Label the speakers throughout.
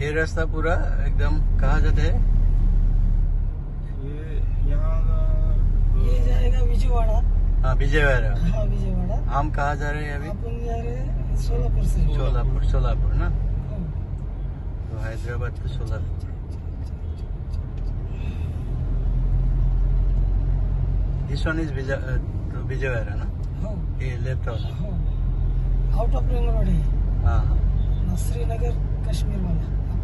Speaker 1: ये रास्ता पूरा एकदम कहाँ जाते हैं?
Speaker 2: ये यहाँ
Speaker 3: ये जाएगा विजयवाड़ा।
Speaker 1: हाँ विजयवाड़ा।
Speaker 3: हाँ विजयवाड़ा।
Speaker 1: हम कहाँ जा रहे हैं अभी?
Speaker 3: अपन जा रहे हैं सोलापुर से।
Speaker 1: सोलापुर सोलापुर ना?
Speaker 3: हाँ।
Speaker 1: तो Hyderabad to Solapur. Vijay, uh, to Vijayawada, ना?
Speaker 3: हाँ।
Speaker 1: ये लेफ़्ट वाला
Speaker 3: हाँ। आउट ऑफ़ रिंग रोड हाँ श्रीनगर कश्मीर वाला।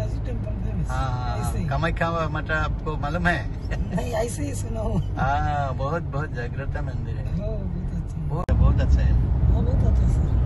Speaker 3: माताजी टेंपल फ़ेमस
Speaker 1: कामाख्या आपको मालूम है?
Speaker 3: नहीं ऐसे ही सुना। हाँ
Speaker 1: बहुत बहुत जागृता मंदिर है।
Speaker 3: हाँ, बहुत अच्छा।
Speaker 1: है। हाँ, बहुत अच्छा है